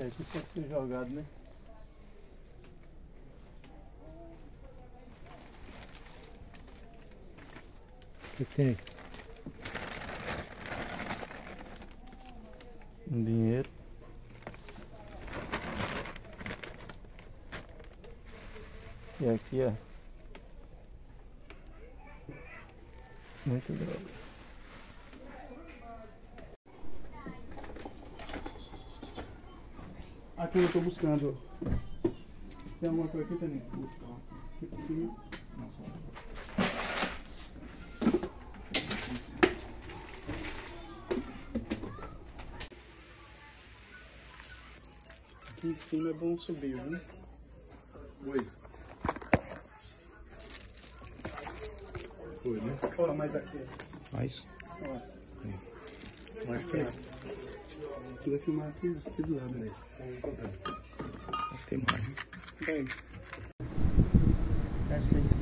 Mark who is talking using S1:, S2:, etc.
S1: É, aqui pode ser jogado, né? O que tem? Um dinheiro. E aqui, ó. Muito droga.
S2: Aqui eu tô buscando. Tem alguma coisa aqui, Taninho? Aqui por cima. Aqui em cima é bom subir, viu? Oi.
S1: Foi, né?
S2: Ó, mais aqui.
S1: Mais?
S2: Ó. Mais perto. Tu vai filmar aqui, aqui do lado, né?
S1: Acho que tem mais. né?
S2: Vem.
S3: Deve ser esperto.